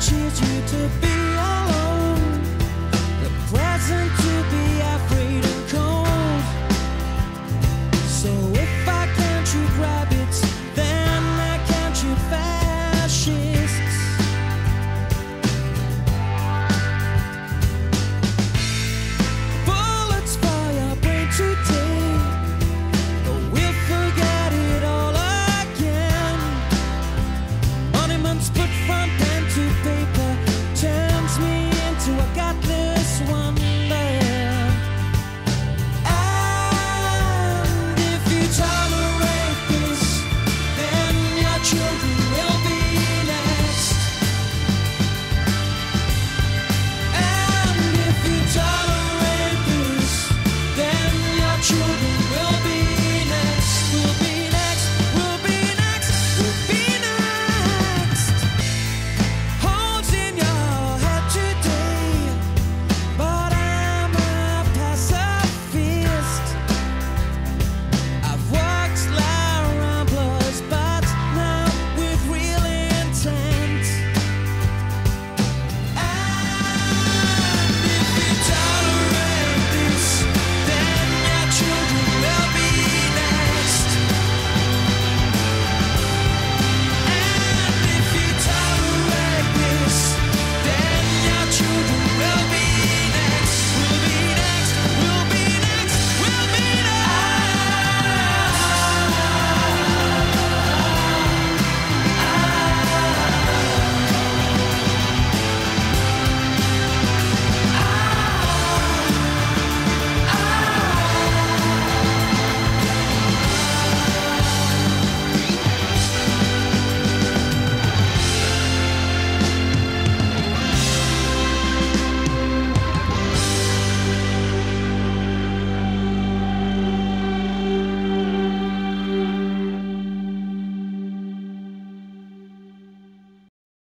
teaches you to be.